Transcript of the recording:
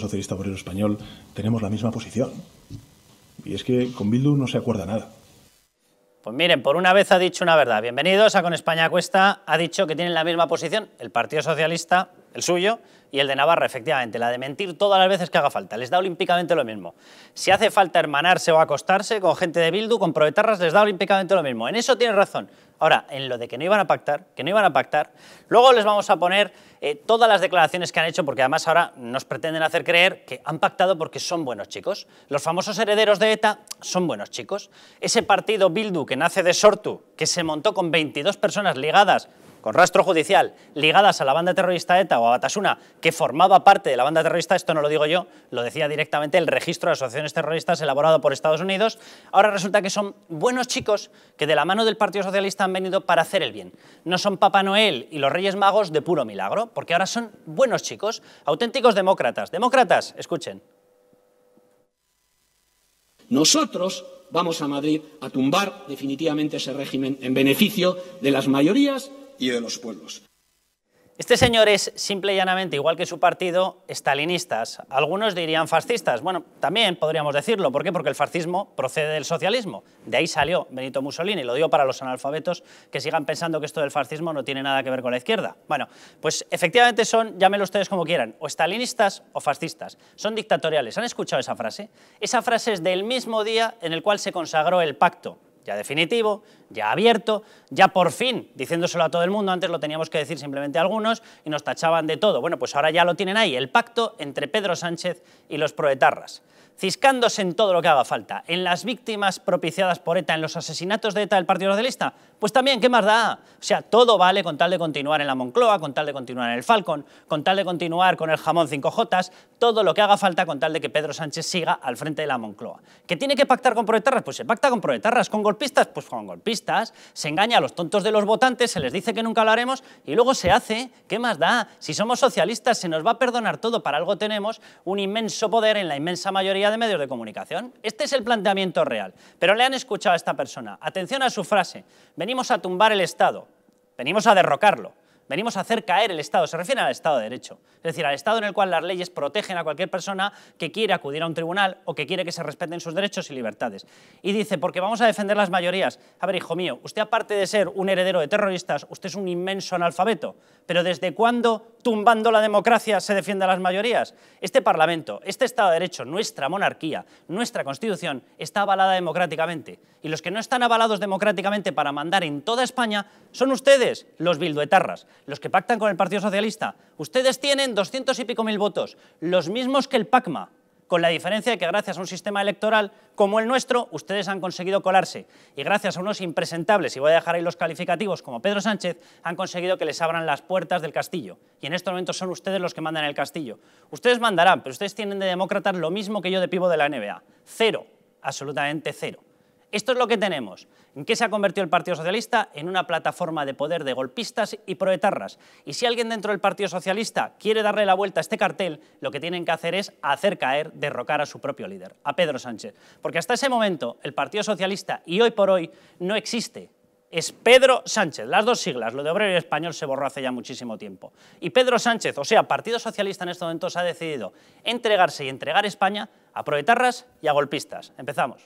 Socialista Obrero Español tenemos la misma posición. Y es que con Bildu no se acuerda nada. Pues miren, por una vez ha dicho una verdad. Bienvenidos a Con España Cuesta. Ha dicho que tienen la misma posición el Partido Socialista, el suyo, y el de Navarra, efectivamente, la de mentir todas las veces que haga falta. Les da olímpicamente lo mismo. Si hace falta hermanarse o acostarse con gente de Bildu, con proetarras, les da olímpicamente lo mismo. En eso tiene razón. Ahora, en lo de que no iban a pactar, que no iban a pactar, luego les vamos a poner eh, todas las declaraciones que han hecho, porque además ahora nos pretenden hacer creer que han pactado porque son buenos chicos. Los famosos herederos de ETA son buenos chicos. Ese partido Bildu que nace de Sortu, que se montó con 22 personas ligadas con rastro judicial ligadas a la banda terrorista ETA o a Batasuna, que formaba parte de la banda terrorista, esto no lo digo yo, lo decía directamente el registro de asociaciones terroristas elaborado por Estados Unidos, ahora resulta que son buenos chicos que de la mano del Partido Socialista han venido para hacer el bien. No son Papá Noel y los Reyes Magos de puro milagro, porque ahora son buenos chicos, auténticos demócratas. Demócratas, escuchen. Nosotros vamos a Madrid a tumbar definitivamente ese régimen en beneficio de las mayorías y de los pueblos. Este señor es simple y llanamente, igual que su partido, estalinistas. Algunos dirían fascistas. Bueno, también podríamos decirlo. ¿Por qué? Porque el fascismo procede del socialismo. De ahí salió Benito Mussolini. Lo digo para los analfabetos que sigan pensando que esto del fascismo no tiene nada que ver con la izquierda. Bueno, pues efectivamente son, llámenlo ustedes como quieran, o estalinistas o fascistas. Son dictatoriales. ¿Han escuchado esa frase? Esa frase es del mismo día en el cual se consagró el pacto ya definitivo, ya abierto, ya por fin diciéndoselo a todo el mundo, antes lo teníamos que decir simplemente a algunos y nos tachaban de todo. Bueno, pues ahora ya lo tienen ahí, el pacto entre Pedro Sánchez y los proetarras ciscándose en todo lo que haga falta, en las víctimas propiciadas por ETA, en los asesinatos de ETA del Partido Socialista, pues también, ¿qué más da? O sea, todo vale con tal de continuar en la Moncloa, con tal de continuar en el Falcon, con tal de continuar con el jamón 5J, todo lo que haga falta con tal de que Pedro Sánchez siga al frente de la Moncloa. ¿Que tiene que pactar con proetarras? Pues se pacta con proetarras, con golpistas, pues con golpistas, se engaña a los tontos de los votantes, se les dice que nunca lo haremos y luego se hace, ¿qué más da? Si somos socialistas se nos va a perdonar todo, para algo tenemos un inmenso poder en la inmensa mayoría de medios de comunicación. Este es el planteamiento real. Pero le han escuchado a esta persona. Atención a su frase. Venimos a tumbar el Estado. Venimos a derrocarlo. Venimos a hacer caer el Estado, se refiere al Estado de Derecho, es decir, al Estado en el cual las leyes protegen a cualquier persona que quiere acudir a un tribunal o que quiere que se respeten sus derechos y libertades. Y dice, porque vamos a defender las mayorías. A ver, hijo mío, usted aparte de ser un heredero de terroristas, usted es un inmenso analfabeto, pero ¿desde cuándo tumbando la democracia se defiende a las mayorías? Este Parlamento, este Estado de Derecho, nuestra monarquía, nuestra Constitución está avalada democráticamente. Y los que no están avalados democráticamente para mandar en toda España son ustedes, los bilduetarras los que pactan con el Partido Socialista, ustedes tienen doscientos y pico mil votos, los mismos que el PACMA, con la diferencia de que gracias a un sistema electoral como el nuestro, ustedes han conseguido colarse y gracias a unos impresentables, y voy a dejar ahí los calificativos, como Pedro Sánchez, han conseguido que les abran las puertas del castillo. Y en estos momentos son ustedes los que mandan el castillo. Ustedes mandarán, pero ustedes tienen de demócratas lo mismo que yo de pivo de la NBA. Cero, absolutamente cero. Esto es lo que tenemos. ¿En qué se ha convertido el Partido Socialista? En una plataforma de poder de golpistas y proetarras. Y si alguien dentro del Partido Socialista quiere darle la vuelta a este cartel, lo que tienen que hacer es hacer caer, derrocar a su propio líder, a Pedro Sánchez. Porque hasta ese momento el Partido Socialista, y hoy por hoy, no existe es Pedro Sánchez. Las dos siglas, lo de obrero y español se borró hace ya muchísimo tiempo. Y Pedro Sánchez, o sea, Partido Socialista en estos momentos ha decidido entregarse y entregar España a proetarras y a golpistas. Empezamos.